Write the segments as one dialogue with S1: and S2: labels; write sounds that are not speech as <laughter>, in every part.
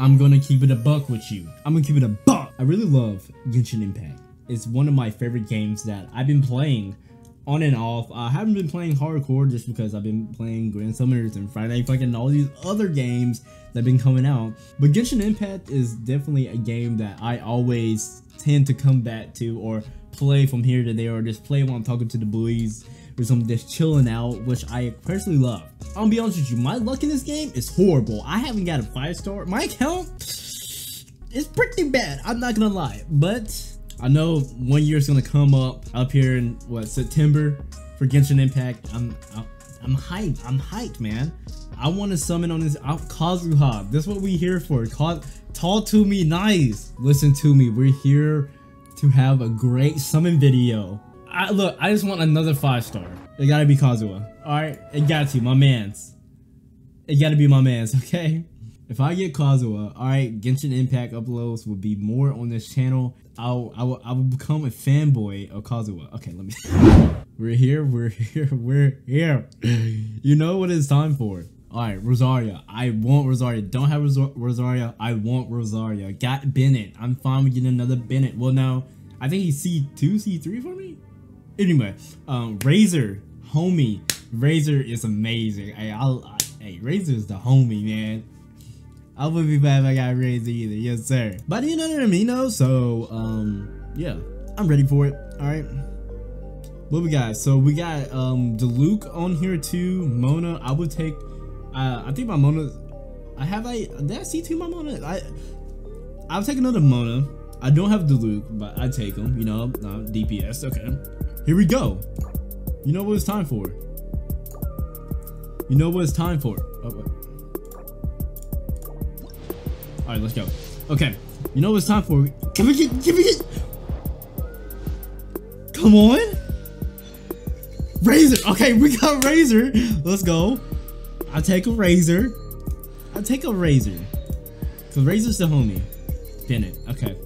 S1: I'm gonna keep it a buck with you. I'm gonna keep it a buck. I really love Genshin Impact. It's one of my favorite games that I've been playing on and off. I haven't been playing hardcore just because I've been playing Grand Summoners and Friday Funkin' and all these other games that have been coming out. But Genshin Impact is definitely a game that I always tend to come back to or play from here to there or just play while I'm talking to the boys or something just chilling out, which I personally love. I'll be honest with you, my luck in this game is horrible. I haven't got a five star. My account is pretty bad. I'm not gonna lie, but I know one year is gonna come up up here in what September for Genshin Impact. I'm I'm, I'm hyped. I'm hyped, man. I want to summon on this uh, Kazuha. That's what we here for. Talk to me nice. Listen to me. We're here to have a great summon video. I, look, I just want another five star. It gotta be Kazuha. Alright, it got to, be my mans. It gotta be my mans, <laughs> okay? If I get Kazuha, alright, Genshin Impact uploads will be more on this channel. I'll, I will, I will become a fanboy of Kazuha. Okay, let me. <laughs> we're here, we're here, <laughs> we're here. you know what it's time for. Alright, Rosaria. I want Rosaria. Don't have Rosaria. I want Rosaria. Got Bennett. I'm fine with getting another Bennett. Well, now, I think he's C2, C3 for me? Anyway, um, Razor, homie. Razor is amazing. Hey, I'll, I, hey, Razor is the homie, man. I wouldn't be bad if I got Razor either. Yes, sir. But you know what I mean, though? So, um, yeah, I'm ready for it. All right. What we got? So we got um Diluc on here too. Mona, I would take. Uh, I think my Mona. I have I did I see two my Mona? I I'll take another Mona. I don't have Diluc, but I take them. You know, uh, DPS. Okay. Here we go. You know what it's time for. You know what it's time for. Oh, All right, let's go. Okay. You know what it's time for. Can we get? Can we get? Come on. Razor. Okay, we got Razor. Let's go. I take a Razor. I take a Razor. Cause Razor's the homie. Bennett. Okay.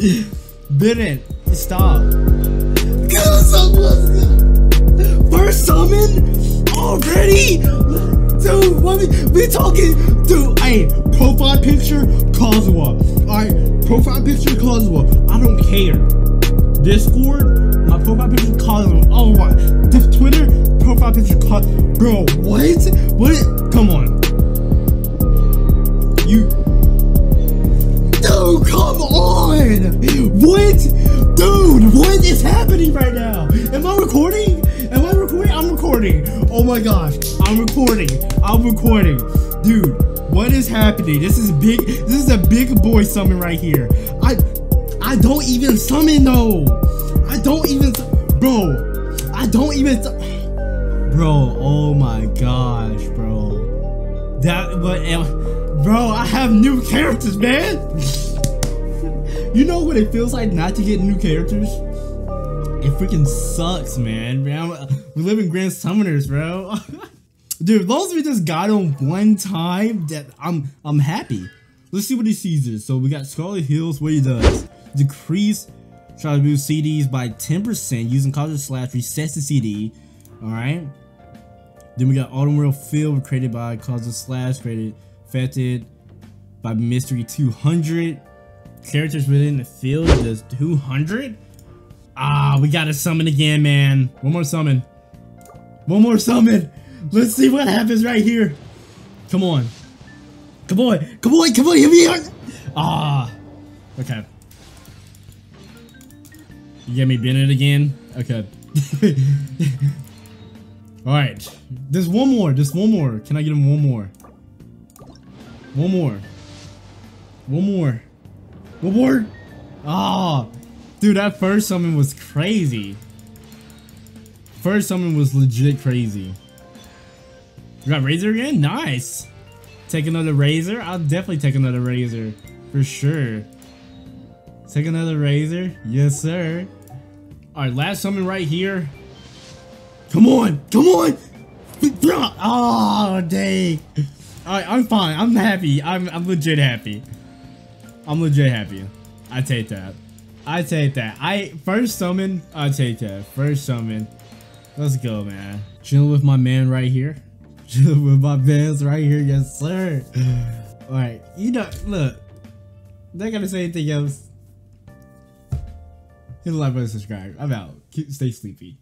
S1: <laughs> Bennett, stop. Summon already, dude. What we, we talking, dude? Hey, profile picture Kazuha. All right, profile picture Kazuha. I don't care. Discord, my profile picture Kazuha. Oh my, this Twitter profile picture Kazuha. Bro, what? What? Come on. You. Dude, come on! What? Dude, what is happening right now? Am I recording? Recording. Oh my gosh, I'm recording. I'm recording. Dude, what is happening? This is big. This is a big boy summon right here. I I don't even summon though. I don't even bro. I don't even Bro, oh my gosh, bro. That what bro, I have new characters, man. <laughs> You know what it feels like not to get new characters? It freaking sucks, man. man we live in Grand Summoners, bro. <laughs> Dude, as we just got him one time, that I'm I'm happy. Let's see what he sees. So we got Scarlet Hills, what he does. Decrease try to boost CDs by 10% using Kazuha Slash resets the CD. Alright. Then we got Autumn World Field created by Kazuha Slash, created affected by Mastery 200 characters within the field does 200? Ah, we gotta summon again, man. One more summon. One more summon. Let's see what happens right here. Come on. Come on. Come on. Come on. Hit me on. Ah. Okay. You get me Bennett again? Okay. <laughs> Alright. There's one more. There's one more. Can I get him one more? One more. One more. One more? Oh, dude, that first summon was crazy. First summon was legit crazy. You got Razor again? Nice. Take another Razor? I'll definitely take another Razor. For sure. Take another Razor? Yes, sir. Alright, last summon right here. Come on! Come on! Oh, dang. Alright, I'm fine. I'm happy. I'm, I'm legit happy. I'm legit happy. I take that. I take that. I first summon. I take that. First summon. Let's go, man. Chilling with my man right here. <laughs> Chilling with my mans right here. Yes, sir. Alright, you know, look. Not gonna say anything else. Hit the like button, subscribe. I'm out. Keep, stay sleepy.